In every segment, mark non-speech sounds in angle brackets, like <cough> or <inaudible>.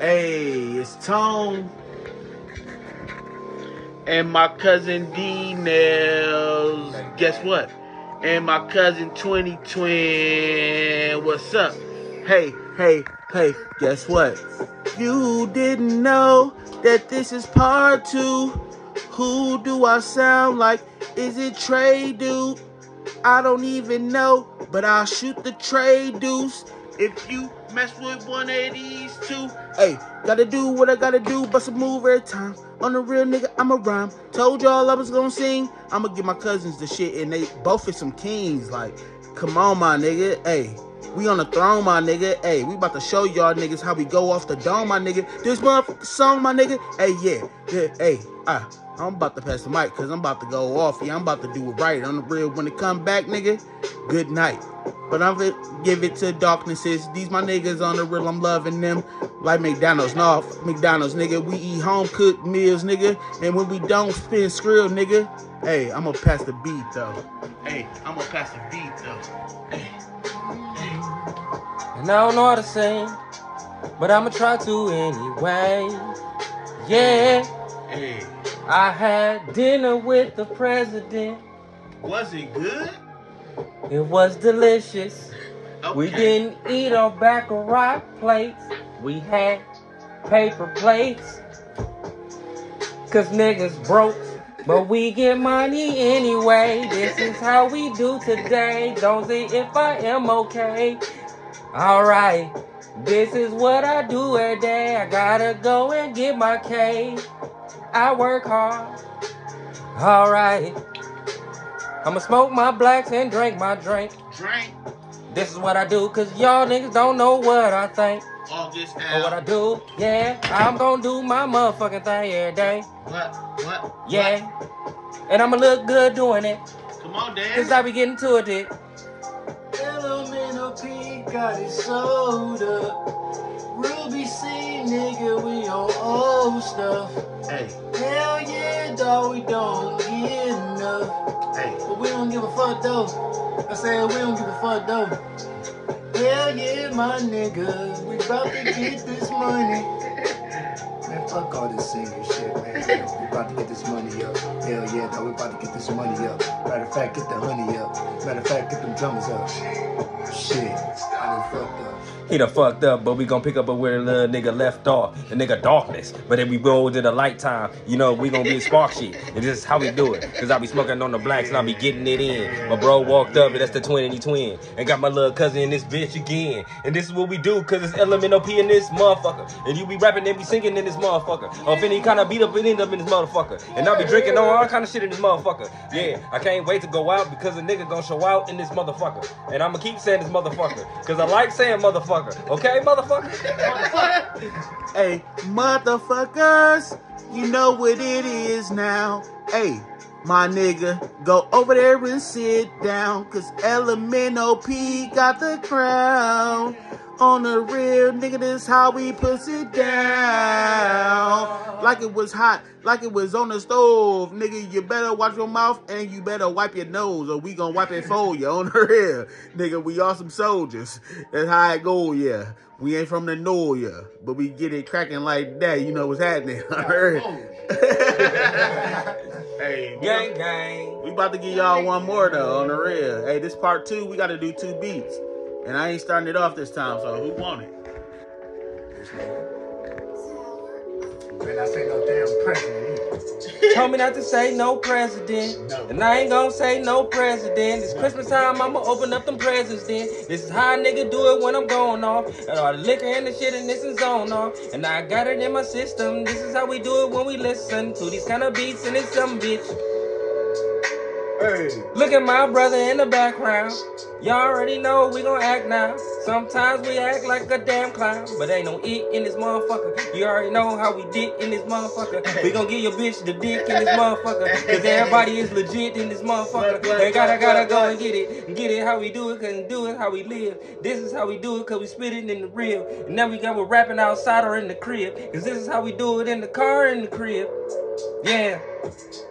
Hey, it's Tone. And my cousin D Nails. Guess what? And my cousin 20 Twin. What's up? Hey, hey, hey, guess what? You didn't know that this is part two. Who do I sound like? Is it Trey Dude? I don't even know, but I'll shoot the trade deuce if you mess with 180 true. Hey, gotta do what I gotta do, bust a move every time. On the real nigga, I'ma rhyme. Told y'all I was gonna sing. I'ma give my cousins the shit, and they both is some kings. Like, come on, my nigga. Hey, we on the throne, my nigga. Hey, we about to show y'all niggas how we go off the dome, my nigga. This motherfucking song, my nigga. Hey, yeah, yeah, hey, ah. I'm about to pass the mic because I'm about to go off. Yeah, I'm about to do it right. On the real, when it come back, nigga, good night. But I'm gonna give it to darknesses. These my niggas on the real, I'm loving them. Like McDonald's, no, McDonald's, nigga. We eat home cooked meals, nigga. And when we don't spin skrill, nigga, hey, I'm gonna pass the beat though. Hey, I'm gonna pass the beat though. Hey, And I don't know how to sing, but I'ma try to anyway. Yeah, hey, I had dinner with the president. was it good? It was delicious. Okay. We didn't eat on baccarat plates. We had paper plates. Cause niggas broke. But we get money anyway. This is how we do today. Don't see if I am okay. Alright. This is what I do every day. I gotta go and get my K. I work hard. Alright. I'ma smoke my blacks and drink my drink. Drink This is what I do, cause y'all niggas don't know what I think August or what I do. Yeah, I'm gonna do my motherfucking thing every day. What? What? Yeah. And I'ma look good doing it, Come on, cause Dan. I be getting to it. dick. Elemental P got it soda. Ruby C, nigga, we on old stuff. Hey, Hell yeah, dog, we don't get enough. hey. But we don't give a fuck though. I said we don't give a fuck though. Hell yeah, my nigga, we about to get this money. Man, fuck all this singing shit, man. We about to get this money up. Hell yeah, dog, we about to get this money up. Matter of fact, get the honey up. Matter of fact, get them drummers up. Shit. He done fucked up, but we gonna pick up where the little nigga left off. The nigga darkness. But then we roll to the light time. You know, we gonna be spark shit. And this is how we do it. Cause I be smoking on the blacks and I be getting it in. My bro walked up, and that's the twin and he twin. And got my little cousin in this bitch again. And this is what we do, cause it's elemental P in this motherfucker. And you be rapping and be singing in this motherfucker. Or if any kind of beat up, it end up in this motherfucker. And I be drinking on all kind of shit in this motherfucker. Yeah, I can't wait to go out because a nigga gonna show out in this motherfucker. And I'ma keep saying motherfucker. Cause I like saying motherfucker. Okay, motherfucker? <laughs> Hey, motherfuckers, you know what it is now. Hey, my nigga, go over there and sit down, cause Elemental P got the crown. On the real, nigga, this how we puts it down. Like it was hot, like it was on the stove. Nigga, you better watch your mouth and you better wipe your nose, or we gonna wipe it for you on the real. Nigga, we are some soldiers. That's how it go, yeah. We ain't from the north, yeah, but we get it cracking like that. You know what's happening. <laughs> Oh. <laughs> hey, Gang, gang. we about to give y'all one more though on the real. Hey, this part two, we got to do two beats, and I ain't starting it off this time. So who want it? Man, I say no damn president. Told me not to say no president. No. And I ain't gonna say no president. It's Christmas time, I'ma open up them presents then. This is how a nigga do it when I'm going off. And all the liquor and the shit and this is on off. And I got it in my system. This is how we do it when we listen to these kind of beats and it's some bitch. Hey, Look at my brother in the background. Y'all already know we gon' act now. Sometimes we act like a damn clown, but ain't no it in this motherfucker. You already know how we did in this motherfucker. We gon' give your bitch the dick in this motherfucker. Cause everybody is legit in this motherfucker. They gotta gotta go and get it. Get it how we do it, cause do it how we live. This is how we do it, cause we spit it in the real. And now we got we're rapping outside or in the crib. Cause this is how we do it in the car in the crib. Yeah.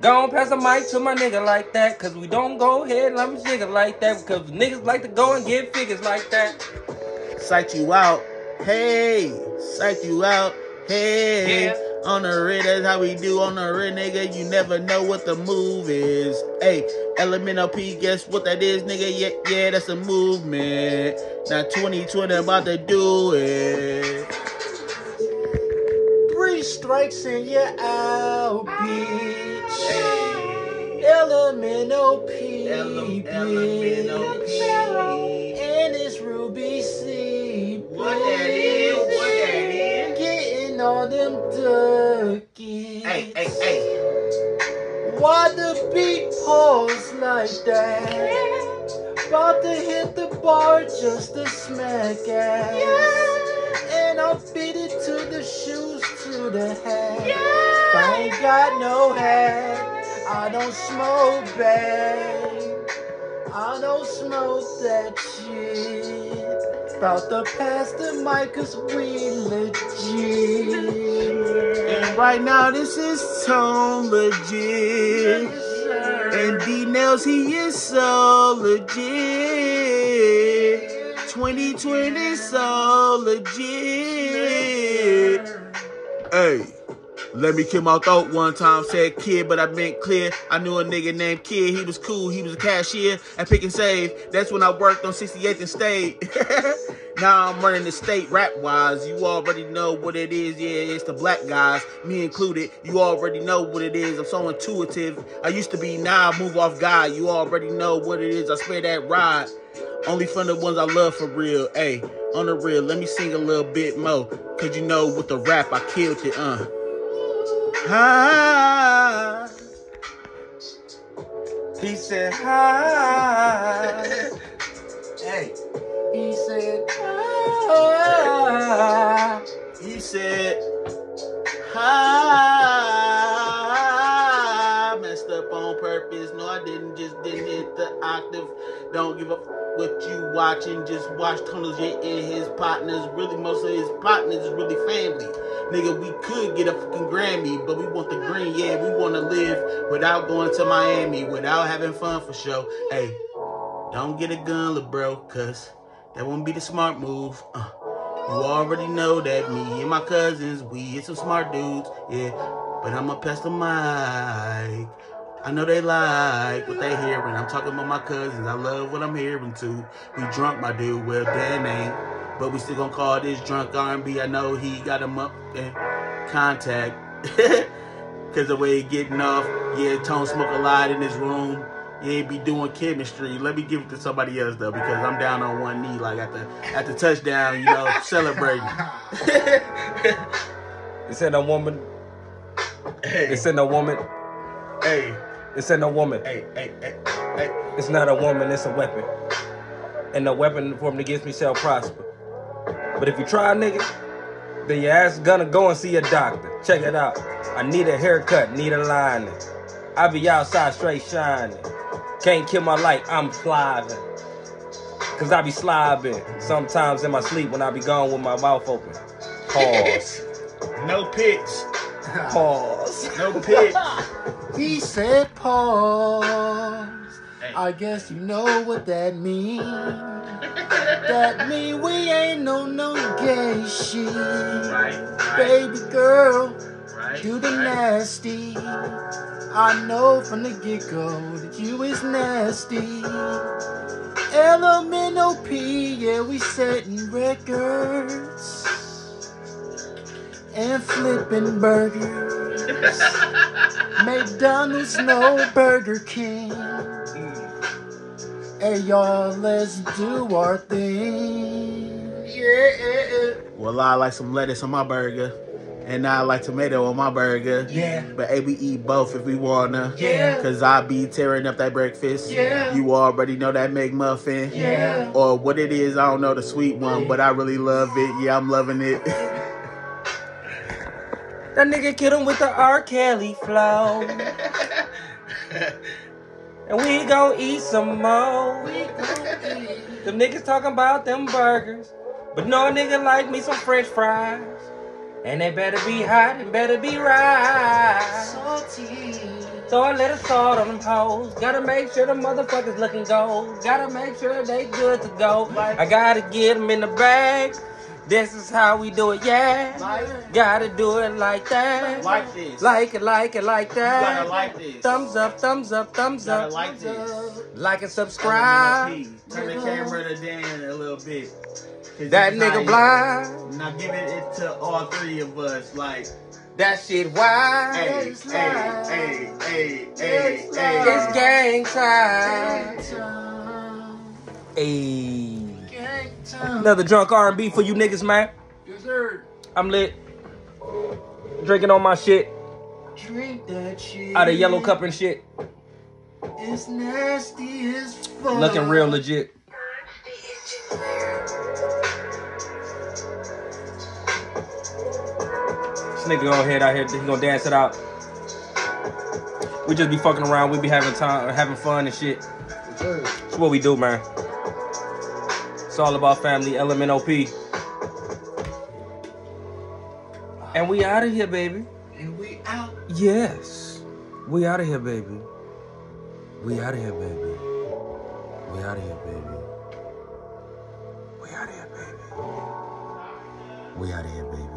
Go on pass the mic to my nigga like that. Cause we don't go ahead and let me nigga like that. Because niggas like to go and get figures like that. psych you out. Hey, psych you out. Hey, Yeah. on the red, that's how we do on the red, nigga. You never know what the move is. Hey, Elemental P, guess what that is, nigga? Yeah, yeah, that's a movement. Now 2020 about to do it. Three strikes and you're out, bitch. Hey. Elemental P, Ele- Elemental. P. And it's Ruby C. What that is, what that is. Getting all them duckies. Hey, hey, hey. Why the beat pause like that? About to hit the bar just to smack ass. And I'll beat it to the shoes, to the hat. I ain't got no hat. I don't smoke bag. I don't smoke that shit. About to pass the mic cause we legit. And right now, this is Tone legit. And D Nails, he is so legit. 2020 so legit. Hey. Let me kill my throat one time, said kid, but I meant clear. I knew a nigga named Kid, he was cool, he was a cashier at Pick 'n Save. That's when I worked on 68th and State. <laughs> now I'm running the state rap wise. You already know what it is, yeah, it's the black guys, me included. You already know what it is. I'm so intuitive. I used to be now I move off guy. You already know what it is. I spare that ride. Only from the ones I love for real. Hey, on the real, let me sing a little bit more. Cause you know with the rap I killed it, uh. Hi. He said hi. Hey, he said, ah. He said hi. Messed up on purpose. No, I didn't. Just didn't hit the octave. Don't give a f- what you watching. Just watch tunnels. And his partners. Really, most of his partners is really family. Nigga, we could get a fucking Grammy, but we want the green. Yeah, we want to live without going to Miami, without having fun for show. Hey, don't get a gun, little bro, cause that won't be the smart move. Uh, you already know that me and my cousins, we is some smart dudes, yeah. But I'm a pest of mic. I know they like what they hearing. I'm talking about my cousins. I love what I'm hearing too. We drunk, my dude. Well, damn ain't. But we still gonna call this drunk R&B. I know he got him up in contact. <laughs> Cause the way he getting off, yeah, Tone smoke a lot in his room. Yeah, he be doing chemistry. Let me give it to somebody else though, because I'm down on one knee, like at the at the touchdown, you know, <laughs> celebrating. <laughs> It said a woman. hey, It said a woman. hey, It said a woman. hey, hey, hey, hey. It's not a woman, it's a weapon. And the weapon for formed against me shall prosper. But if you try, nigga, then your ass gonna go and see a doctor. Check it out. I need a haircut, need a lining. I be outside straight shining. Can't kill my light, I'm fliving. Cause I be slobbing. Sometimes in my sleep when I be gone with my mouth open. Pause. <laughs> No pitch, <laughs> Pause. no pitch. <laughs> He said pause. Hey. I guess you know what that means. That mean we ain't no no gay shit. Right, Baby girl, right. do the nasty. I know from the get go that you is nasty. Elemental P, yeah, we setting records and flipping burgers. <laughs> McDonald's, no Burger King. Hey y'all, let's do our thing. Yeah. Well, I like some lettuce on my burger, and I like tomato on my burger. Yeah. But hey, we eat both if we wanna. Yeah. Cause I be tearing up that breakfast. Yeah. You already know that McMuffin. Yeah. Or what it is, I don't know the sweet one, but I really love it. Yeah, I'm loving it. That nigga killed him with the R. Kelly flow. <laughs> and we gon' eat some more. Them niggas talking about them burgers. But no nigga like me some french fries. And they better be hot and better be right. So I let it salt on them hoes. Gotta make sure the motherfuckers looking gold. Gotta make sure they good to go. I gotta get them in the bag. This is how we do it, yeah. Like, Gotta do it like that. like this. Like it, like it, like that. gotta like this. Thumbs up, thumbs up, thumbs up. like this. Like and subscribe. Turn the camera to Dan a little bit. 'Cause That this is how nigga you- blind. Now give it, it to all three of us. Like, That shit wild. hey, It's hey, live. hey, hey, hey, It's hey. It's gang time. Gang time. Hey. Another drunk R&B for you niggas, man. Yes, sir. I'm lit. Drinking on my shit Drink that shit. out of yellow cup and shit. It's nasty as fuck. Looking real legit. This nigga gonna head out here. He gonna dance it out. We just be fucking around. We be having time, having fun and shit. That's what we do, man. It's all about family, LMNOP. And we out of here, baby. And we out. Yes. We out of here, baby. We out of here, baby. We out of here, baby. We out of here, baby. We out of here, baby.